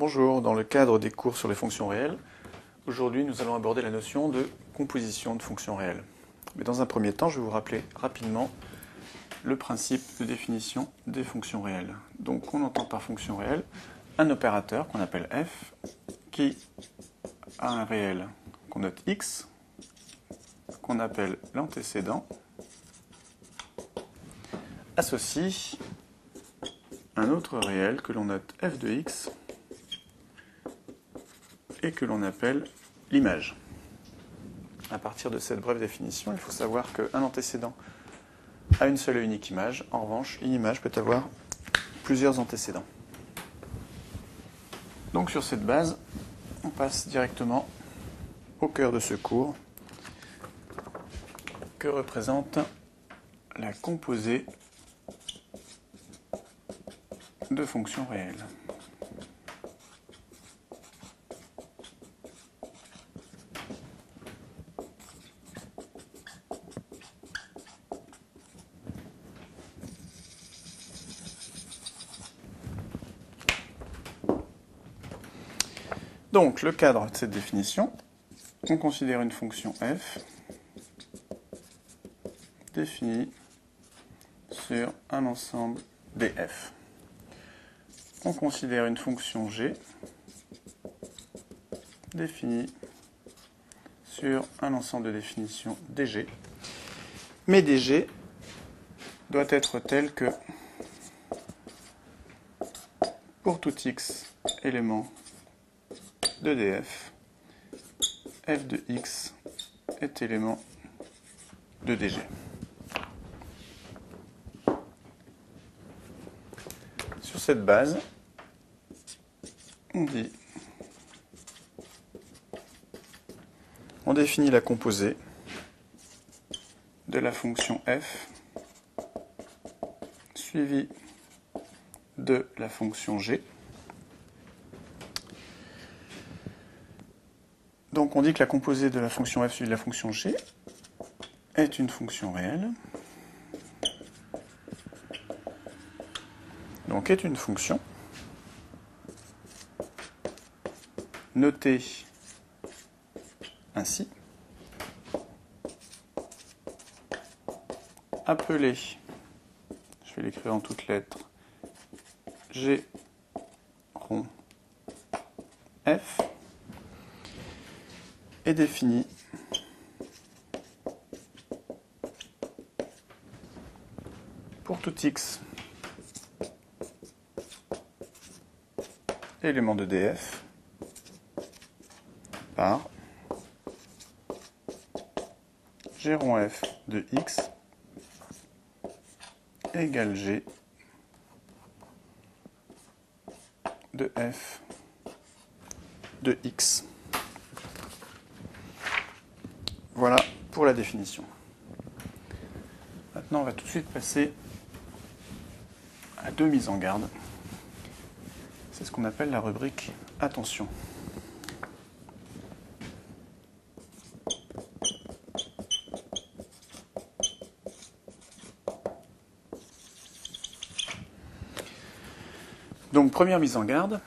Bonjour, dans le cadre des cours sur les fonctions réelles, aujourd'hui nous allons aborder la notion de composition de fonctions réelles. Mais dans un premier temps, je vais vous rappeler rapidement le principe de définition des fonctions réelles. Donc on entend par fonction réelle un opérateur qu'on appelle f qui a un réel qu'on note x, qu'on appelle l'antécédent, associe un autre réel que l'on note f de x et que l'on appelle l'image. À partir de cette brève définition, il faut savoir qu'un antécédent a une seule et unique image. En revanche, une image peut avoir plusieurs antécédents. Donc sur cette base, on passe directement au cœur de ce cours que représente la composée de fonctions réelles. Donc, le cadre de cette définition, on considère une fonction f définie sur un ensemble df. On considère une fonction g définie sur un ensemble de définitions dg. Mais dg doit être tel que pour tout x élément de df, f de x est élément de dg. Sur cette base, on dit, on définit la composée de la fonction f suivie de la fonction g Donc on dit que la composée de la fonction f de la fonction g est une fonction réelle. Donc est une fonction notée ainsi, appelée, je vais l'écrire en toutes lettres, g rond f est pour tout x élément de df par g f de x égale g de f de x. Voilà pour la définition. Maintenant, on va tout de suite passer à deux mises en garde. C'est ce qu'on appelle la rubrique Attention. Donc, première mise en garde,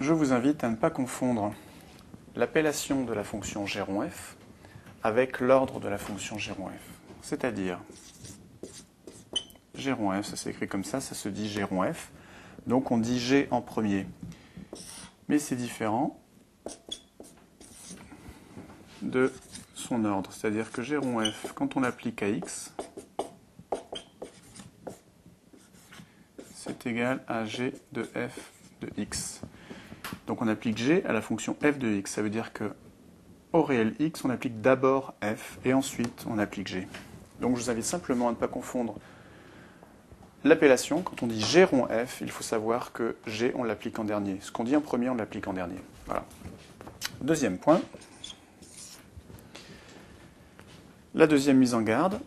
je vous invite à ne pas confondre l'appellation de la fonction g f avec l'ordre de la fonction g f. C'est-à-dire, g f, ça s'écrit comme ça, ça se dit g f. Donc on dit g en premier. Mais c'est différent de son ordre. C'est-à-dire que g f, quand on l'applique à x, c'est égal à g de f de x. Donc on applique g à la fonction f de x. Ça veut dire que au réel x, on applique d'abord f et ensuite on applique g. Donc je vous invite simplement à ne pas confondre l'appellation. Quand on dit g rond f, il faut savoir que g, on l'applique en dernier. Ce qu'on dit en premier, on l'applique en dernier. Voilà. Deuxième point. La deuxième mise en garde,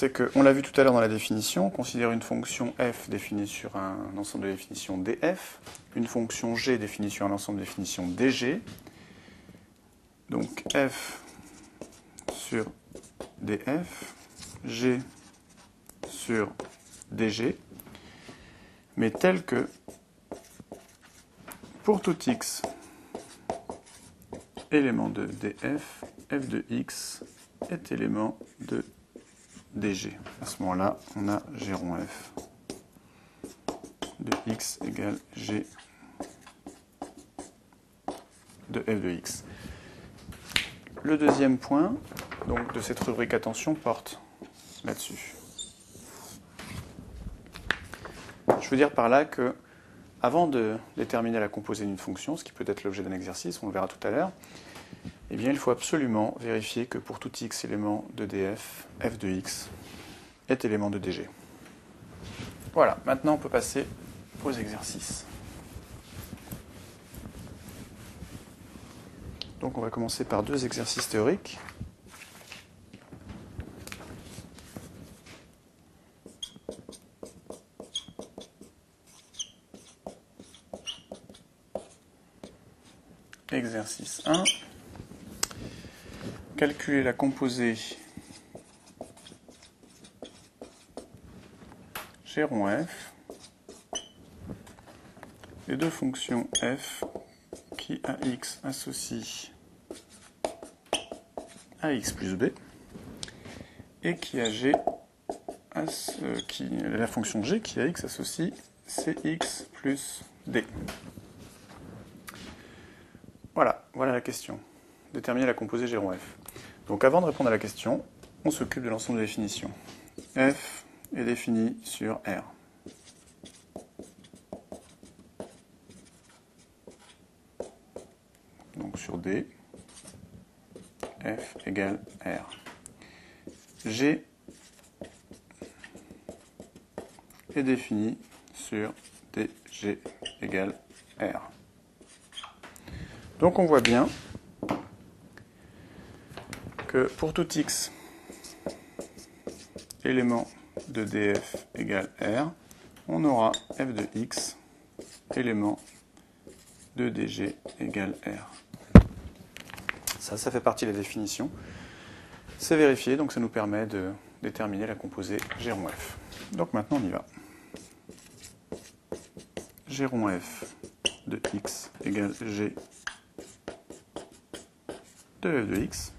c'est que, on l'a vu tout à l'heure dans la définition, on considère une fonction f définie sur un ensemble de définitions df, une fonction g définie sur un ensemble de définitions dg. Donc f sur df, g sur dg. mais tel que pour tout x élément de df, f de x est élément de dg. À ce moment-là, on a g rond f de x égale g de f de x. Le deuxième point donc, de cette rubrique attention porte là-dessus. Je veux dire par là que, avant de déterminer la composée d'une fonction, ce qui peut être l'objet d'un exercice, on le verra tout à l'heure, eh bien, il faut absolument vérifier que pour tout x élément de df, f de x est élément de dg. Voilà, maintenant on peut passer aux exercices. Donc on va commencer par deux exercices théoriques. Exercice 1. Calculer la composée G f les deux fonctions f qui à x associe à x plus b et qui a g la fonction g qui à x associe cx plus d. Voilà, voilà la question. Déterminer la composée g f. Donc avant de répondre à la question, on s'occupe de l'ensemble de définitions. f est défini sur R. Donc sur D, F égale R. G est défini sur DG égale R. Donc on voit bien que pour tout x élément de df égale R, on aura f de x élément de dg égale R. Ça, ça fait partie de la définition. C'est vérifié, donc ça nous permet de déterminer la composée G rond F. Donc maintenant on y va. G rond F de x égale G de f de x.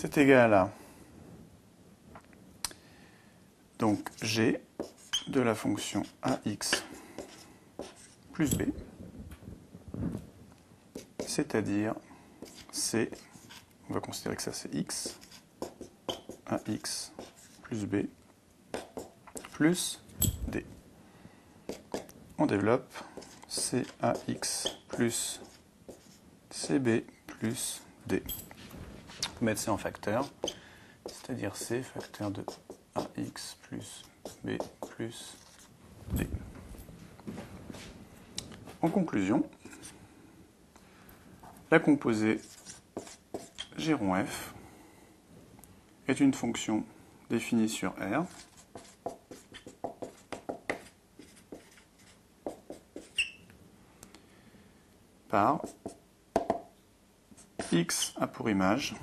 C'est égal à donc g de la fonction ax plus b, c'est-à-dire c, on va considérer que ça c'est x, ax plus b plus d. On développe cax plus cb plus d. Mettre c en facteur, c'est-à-dire c facteur de ax plus b plus d. En conclusion, la composée g rond f est une fonction définie sur R par x a pour image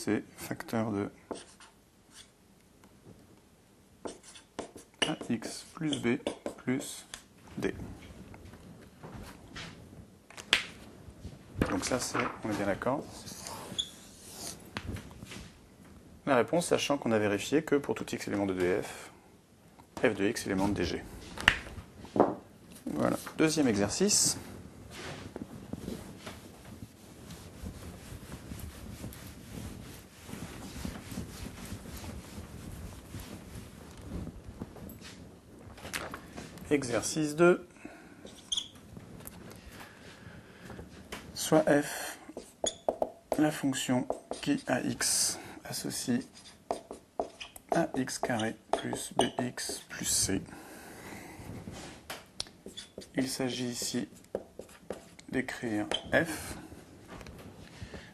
c'est facteur de ax plus b plus d. Donc ça c'est, on est bien d'accord. La réponse, sachant qu'on a vérifié que pour tout x élément de df, f de x élément de dg. Voilà. Deuxième exercice. Exercice 2. Soit f la fonction qui a x associe à x carré plus bx plus c. Il s'agit ici d'écrire f,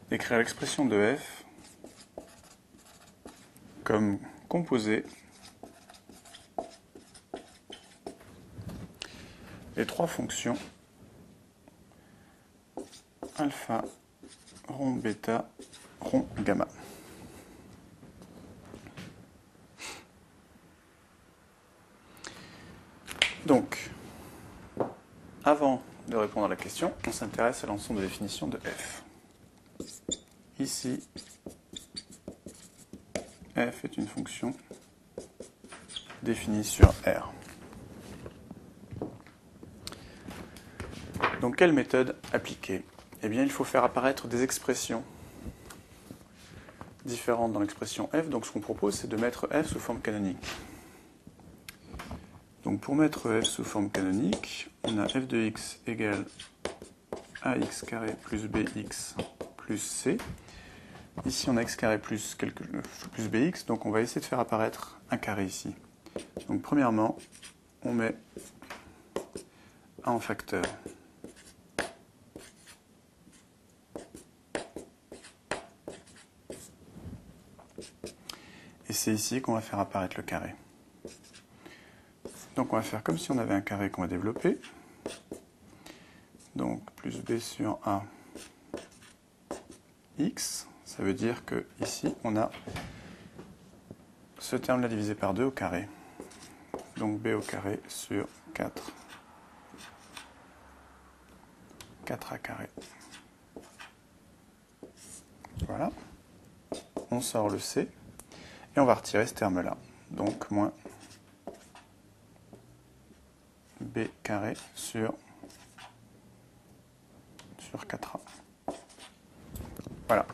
d'écrire l'expression de f comme composée les trois fonctions alpha, rond bêta, rond gamma. Donc, avant de répondre à la question, on s'intéresse à l'ensemble de définition de f. Ici, f est une fonction définie sur R. Donc quelle méthode appliquer? Eh bien il faut faire apparaître des expressions différentes dans l'expression f. Donc ce qu'on propose c'est de mettre f sous forme canonique. Donc pour mettre f sous forme canonique, on a f de x égale ax carré plus bx plus c. Ici on a x carré plus, quelque, plus bx, donc on va essayer de faire apparaître un carré ici. Donc premièrement, on met A en facteur. C'est ici qu'on va faire apparaître le carré. Donc on va faire comme si on avait un carré qu'on va développer. Donc plus b sur a x, ça veut dire que ici on a ce terme-là divisé par 2 au carré. Donc b au carré sur 4. 4a carré. Voilà. On sort le c. Et on va retirer ce terme-là. Donc moins b carré sur, sur 4a. Voilà.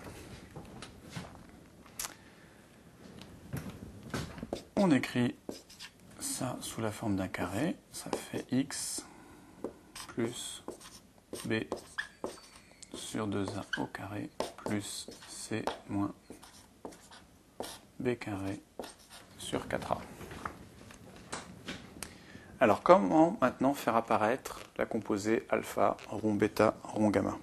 On écrit ça sous la forme d'un carré, ça fait x plus b sur 2a au carré plus c moins b carré sur 4a. Alors comment maintenant faire apparaître la composée alpha, rond bêta, rond gamma?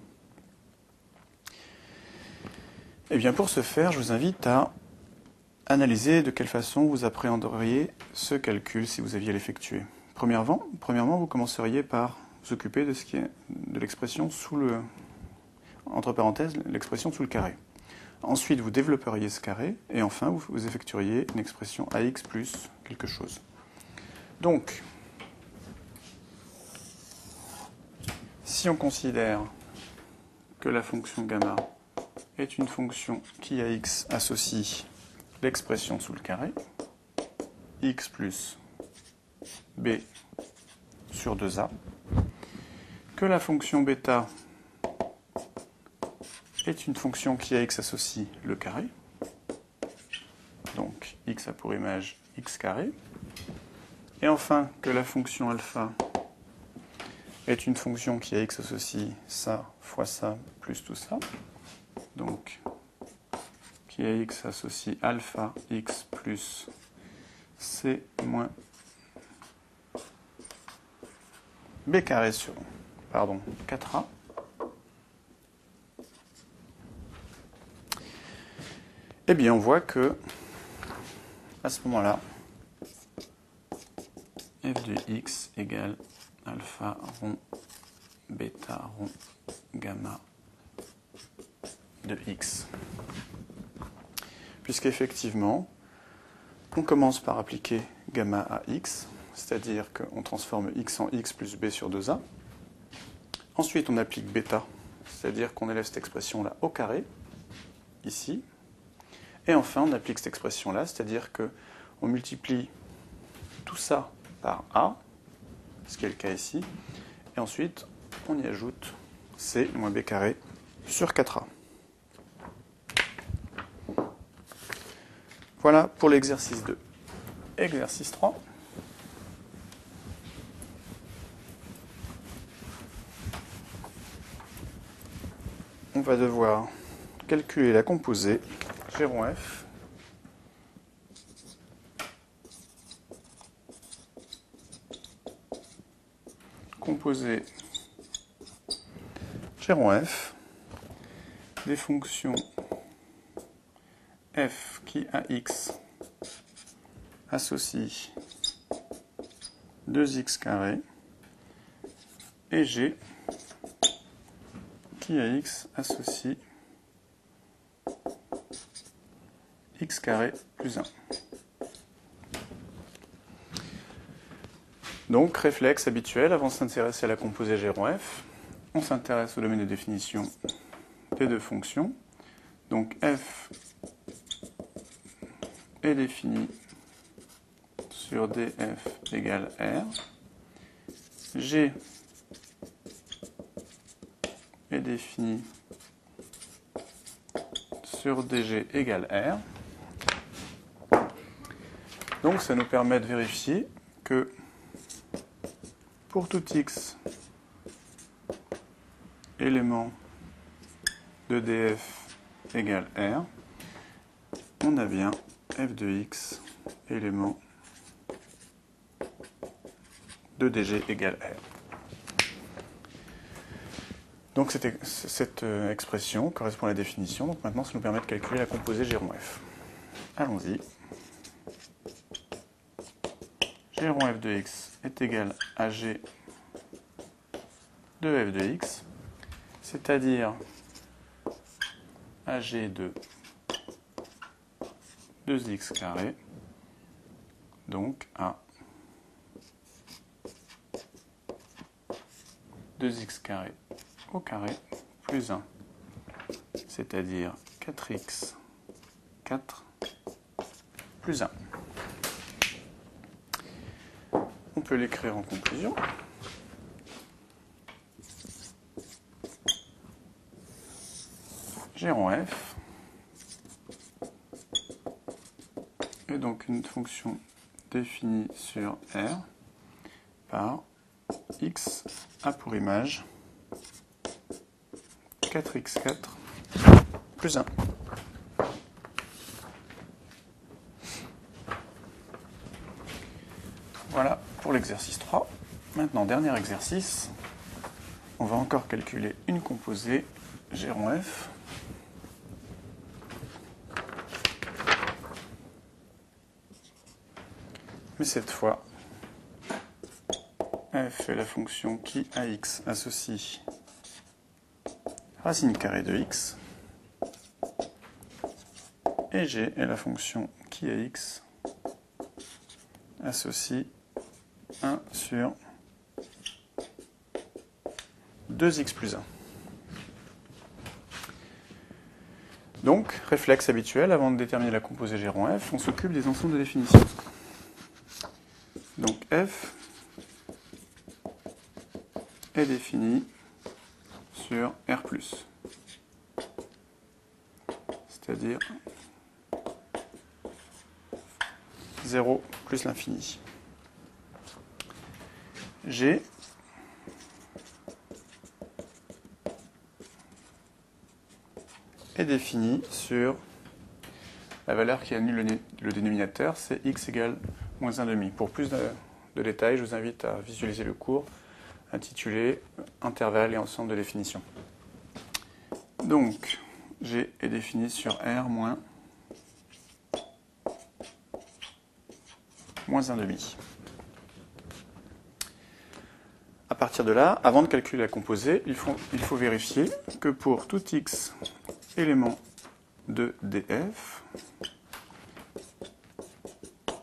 Eh bien pour ce faire, je vous invite à analyser de quelle façon vous appréhenderiez ce calcul si vous aviez l'effectuer. Premièrement, premièrement, vous commenceriez par vous occuper de ce qui est de l'expression sous le entre parenthèses l'expression sous le carré. Ensuite, vous développeriez ce carré et enfin vous, effectueriez une expression ax plus quelque chose. Donc, si on considère que la fonction gamma est une fonction qui à x associe l'expression sous le carré, x plus b sur 2a, que la fonction bêta est une fonction qui à x associe le carré, donc x a pour image x carré, et enfin que la fonction alpha est une fonction qui à x associe ça fois ça plus tout ça, donc qui à x associe alpha x plus c moins b carré sur pardon, 4a. Eh bien, on voit que à ce moment-là, f de x égale alpha rond bêta rond gamma de x puisqu'effectivement, on commence par appliquer gamma à x, c'est-à-dire qu'on transforme x en x plus b sur 2a. Ensuite, on applique bêta, c'est-à-dire qu'on élève cette expression-là au carré, ici. Et enfin, on applique cette expression-là, c'est-à-dire qu'on multiplie tout ça par a, ce qui est le cas ici, et ensuite, on y ajoute c moins b carré sur 4a. Voilà pour l'exercice 2. Exercice 3. On va devoir calculer la composée G F. Composée G F. Des fonctions f qui à x associe 2x carré et g qui à x associe x carré plus 1. Donc, réflexe habituel, avant de s'intéresser à la composée g rond f, on s'intéresse au domaine de définition des deux fonctions. Donc, f est défini sur df égale r. g est défini sur dg égale r. Donc ça nous permet de vérifier que pour tout x élément de df égale r, on a bien f de x élément de dg égale r. Donc cette, euh, expression correspond à la définition. Donc maintenant, ça nous permet de calculer la composée g rond f. Allons-y. g rond f de x est égal à g de f de x, c'est-à-dire ag de 2x carré, donc à 2x carré au carré plus 1, c'est-à-dire 4x 4 plus 1. On peut l'écrire en conclusion. G f est donc une fonction définie sur R par x a pour image 4x4 plus 1. Voilà l'exercice 3. Maintenant, dernier exercice. On va encore calculer une composée G f. Mais cette fois, f est la fonction qui à x associe racine carrée de x. Et g est la fonction qui à x associe 1 sur 2x plus 1. Donc, réflexe habituel, avant de déterminer la composée g rond f, on s'occupe des ensembles de définition. Donc f est défini sur R+. C'est-à-dire 0 plus l'infini. G est défini sur la valeur qui annule le, dénominateur, c'est x égale moins 1,5. Pour plus de, détails, je vous invite à visualiser le cours intitulé Intervalle et ensemble de définition. Donc, G est défini sur R moins, moins 1,5. À partir de là, avant de calculer la composée, il faut, vérifier que pour tout x élément de df,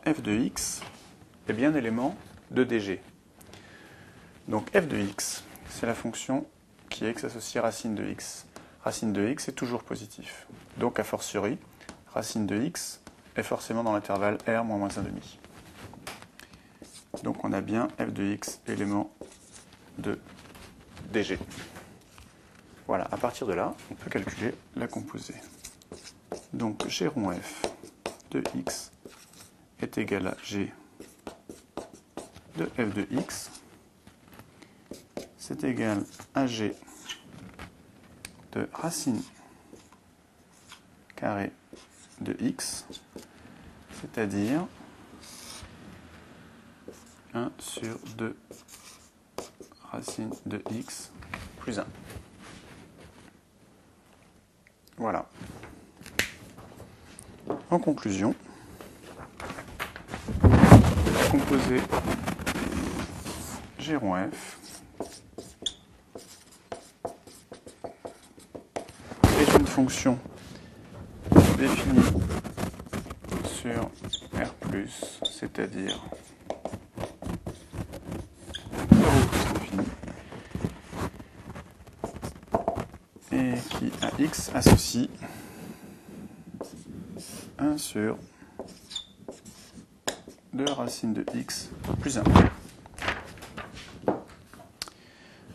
f de x est bien élément de dg. Donc f de x, c'est la fonction qui est x associée racine de x. Racine de x est toujours positif. Donc a fortiori, racine de x est forcément dans l'intervalle r moins moins 1,5. Donc on a bien f de x élément de dg. Voilà, à partir de là, on peut calculer la composée. Donc g rond f de x est égal à g de f de x c'est égal à g de racine carrée de x, c'est-à-dire 1 sur 2 racine de x plus 1. Voilà. En conclusion, composer g f fonction définie sur R+, c'est-à-dire à x associe 1 sur 2 racines de x plus 1.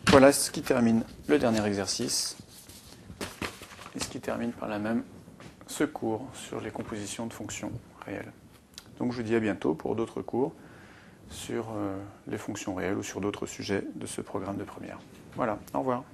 Voilà ce qui termine le dernier exercice et ce qui termine par là même ce cours sur les compositions de fonctions réelles. Donc je vous dis à bientôt pour d'autres cours sur euh, les fonctions réelles ou sur d'autres sujets de ce programme de première. Voilà, au revoir.